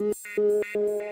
Thank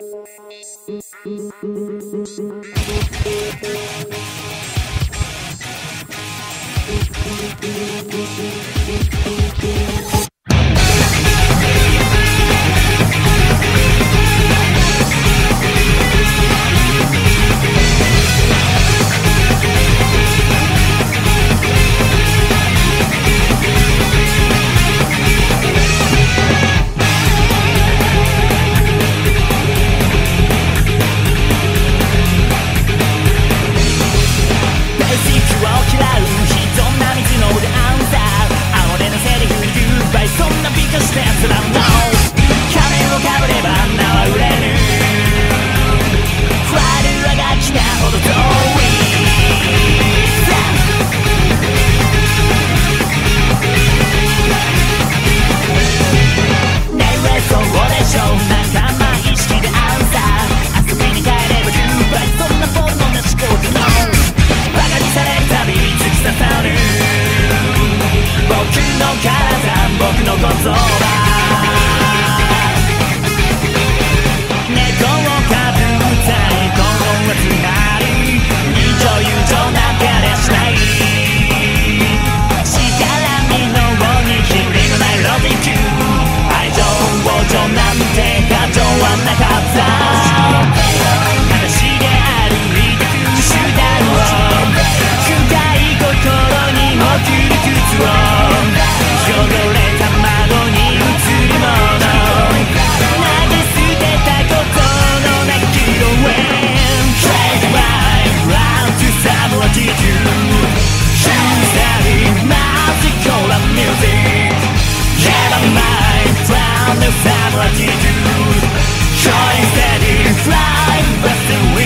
Oh. fly, but the wind.